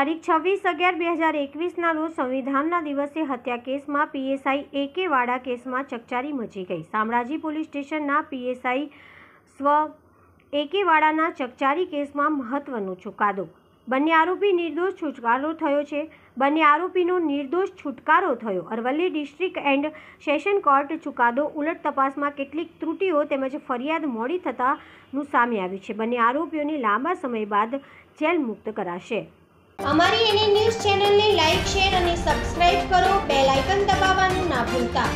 તારીખ છવ્વીસ અગિયાર બે હજાર એકવીસના રોજ સંવિધાનના દિવસે હત્યા કેસમાં પીએસઆઈ એકે વાડા કેસમાં ચકચારી મચી ગઈ. શામળાજી પોલીસ સ્ટેશનના પીએસઆઈ સ્વ એકે વાડાના ચકચારી કેસમાં મહત્વનો ચુકાદો બંને આરોપી નિર્દોષ છુટકારો થયો છે. બંને આરોપીનો નિર્દોષ છુટકારો થયો. Aravalli district and session court ચુકાદો ઉલટ તપાસમાં કેટલીક ત્રુટીઓ તેમજ ફરિયાદ મોડી થતાનું સામે આવ્યું છે. બંને આરોપીઓને લાંબા સમય બાદ જેલ મુક્ત કરાશે. અમારી એની ન્યૂઝ ચેનલને લાઈક શેર અને સબસ્ક્રાઇબ કરો. બેલ આઇકન દબાવવાનું ના ભૂલતા.